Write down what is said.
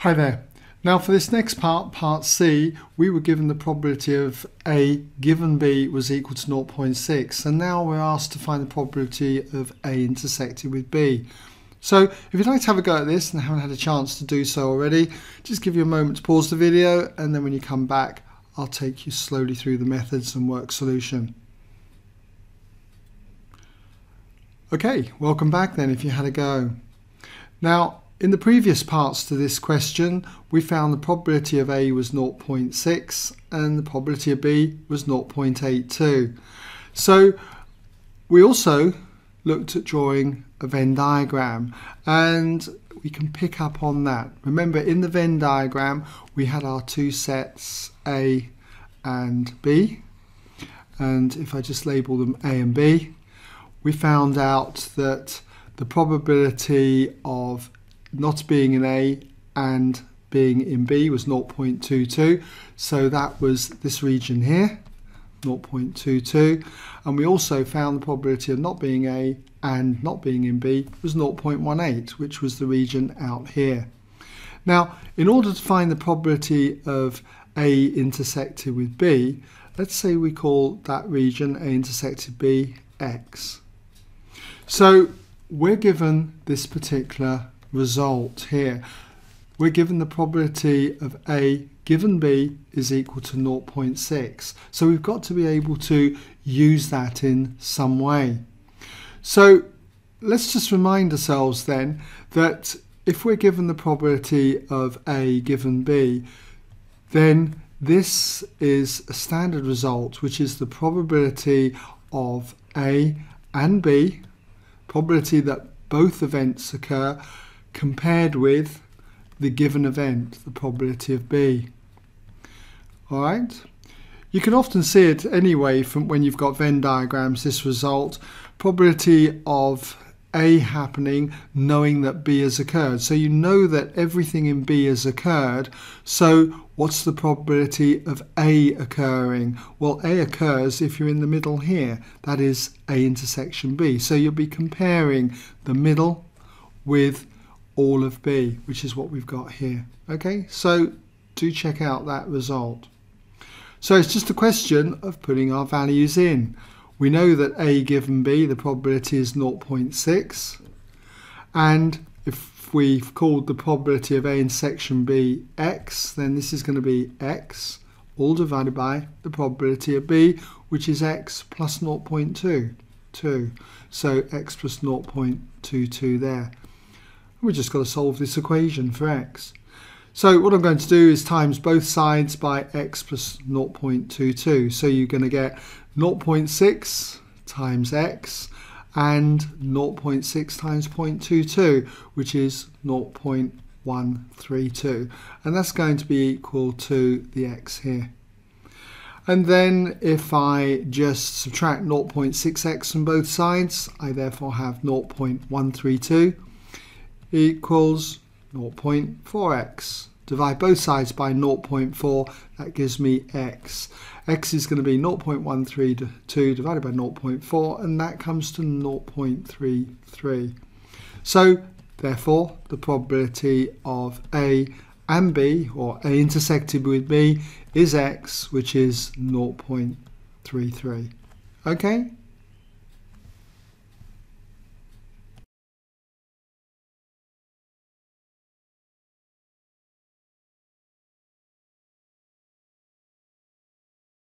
Hi there. Now for this next part, part C, we were given the probability of A given B was equal to 0.6 and now we're asked to find the probability of A intersected with B. So if you'd like to have a go at this and haven't had a chance to do so already, just give you a moment to pause the video and then when you come back I'll take you slowly through the methods and work solution. Okay, welcome back then if you had a go. Now in the previous parts to this question, we found the probability of A was 0.6 and the probability of B was 0.82. So we also looked at drawing a Venn diagram and we can pick up on that. Remember in the Venn diagram we had our two sets A and B and if I just label them A and B we found out that the probability of not being in A and being in B was 0.22 so that was this region here 0.22 and we also found the probability of not being A and not being in B was 0.18 which was the region out here. Now in order to find the probability of A intersected with B let's say we call that region A intersected B X. So we're given this particular result here. We're given the probability of A given B is equal to 0.6. So we've got to be able to use that in some way. So let's just remind ourselves then that if we're given the probability of A given B, then this is a standard result, which is the probability of A and B, probability that both events occur compared with the given event, the probability of B. Alright? You can often see it anyway from when you've got Venn diagrams, this result, probability of A happening knowing that B has occurred. So you know that everything in B has occurred, so what's the probability of A occurring? Well, A occurs if you're in the middle here, that is A intersection B. So you'll be comparing the middle with all of B, which is what we've got here. Okay, so do check out that result. So it's just a question of putting our values in. We know that A given B, the probability is 0.6. And if we've called the probability of A intersection B x, then this is going to be x, all divided by the probability of B, which is x plus 0.2. 2. So x plus 0.22 there. We've just got to solve this equation for x. So what I'm going to do is times both sides by x plus 0.22. So you're going to get 0.6 times x and 0.6 times 0.22, which is 0.132. And that's going to be equal to the x here. And then if I just subtract 0.6x from both sides, I therefore have 0.132 equals 0.4x. Divide both sides by 0.4, that gives me x. x is going to be 0.132 divided by 0.4, and that comes to 0.33. So, therefore, the probability of A and B, or A intersected with B, is x, which is 0.33. Okay?